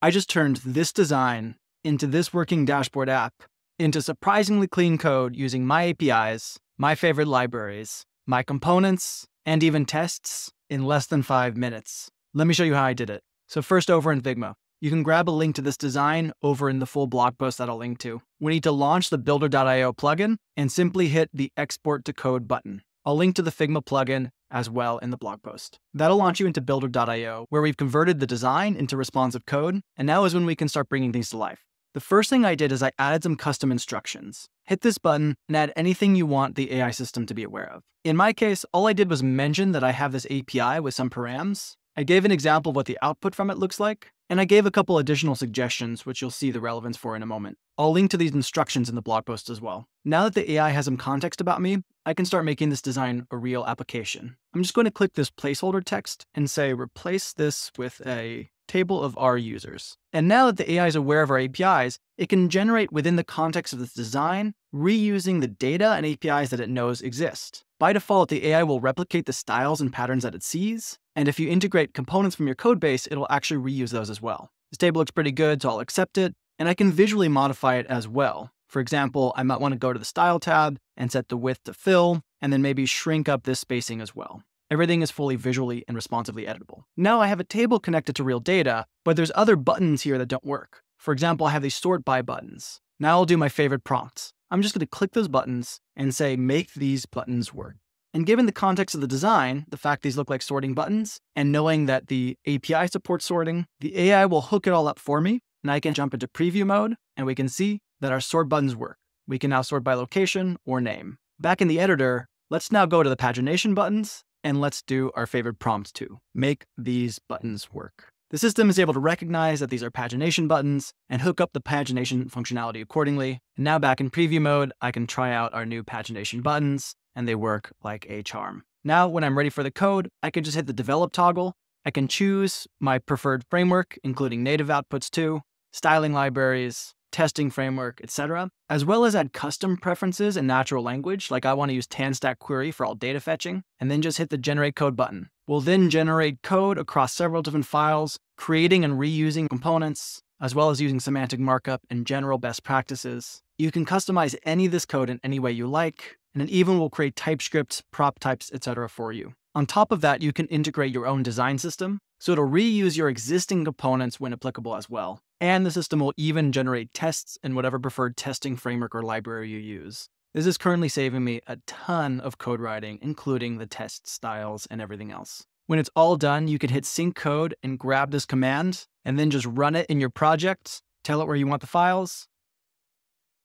I just turned this design into this working dashboard app into surprisingly clean code using my APIs, my favorite libraries, my components, and even tests in less than five minutes. Let me show you how I did it. So first over in Figma, you can grab a link to this design over in the full blog post that I'll link to. We need to launch the builder.io plugin and simply hit the export to code button. I'll link to the Figma plugin as well in the blog post. That'll launch you into builder.io where we've converted the design into responsive code, and now is when we can start bringing things to life. The first thing I did is I added some custom instructions. Hit this button and add anything you want the AI system to be aware of. In my case, all I did was mention that I have this API with some params. I gave an example of what the output from it looks like, and I gave a couple additional suggestions, which you'll see the relevance for in a moment. I'll link to these instructions in the blog post as well. Now that the AI has some context about me, I can start making this design a real application. I'm just going to click this placeholder text and say replace this with a table of our users. And now that the AI is aware of our APIs, it can generate within the context of this design, reusing the data and APIs that it knows exist. By default, the AI will replicate the styles and patterns that it sees, and if you integrate components from your codebase, it'll actually reuse those as well. This table looks pretty good, so I'll accept it, and I can visually modify it as well. For example, I might want to go to the Style tab and set the width to fill, and then maybe shrink up this spacing as well. Everything is fully visually and responsively editable. Now I have a table connected to real data, but there's other buttons here that don't work. For example, I have these sort by buttons. Now I'll do my favorite prompts. I'm just going to click those buttons and say, make these buttons work. And given the context of the design, the fact these look like sorting buttons, and knowing that the API supports sorting, the AI will hook it all up for me, and I can jump into preview mode, and we can see that our sort buttons work. We can now sort by location or name. Back in the editor, let's now go to the pagination buttons and let's do our favorite prompt too. Make these buttons work. The system is able to recognize that these are pagination buttons and hook up the pagination functionality accordingly. And now back in preview mode, I can try out our new pagination buttons and they work like a charm. Now, when I'm ready for the code, I can just hit the develop toggle. I can choose my preferred framework, including native outputs too, styling libraries, testing framework, etc., as well as add custom preferences in natural language, like I want to use TanStack query for all data fetching, and then just hit the generate code button. We'll then generate code across several different files, creating and reusing components, as well as using semantic markup and general best practices. You can customize any of this code in any way you like, and it even will create TypeScript, prop types, etc. for you. On top of that, you can integrate your own design system, so it'll reuse your existing components when applicable as well. And the system will even generate tests in whatever preferred testing framework or library you use. This is currently saving me a ton of code writing, including the test styles and everything else. When it's all done, you can hit sync code and grab this command, and then just run it in your project, tell it where you want the files,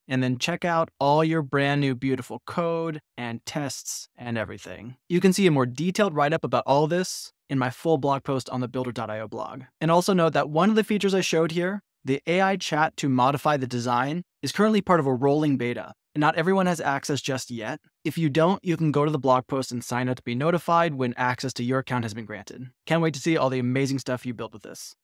and then check out all your brand new beautiful code and tests and everything. You can see a more detailed write up about all this in my full blog post on the builder.io blog. And also note that one of the features I showed here, the AI chat to modify the design, is currently part of a rolling beta. And not everyone has access just yet. If you don't, you can go to the blog post and sign up to be notified when access to your account has been granted. Can't wait to see all the amazing stuff you build with this.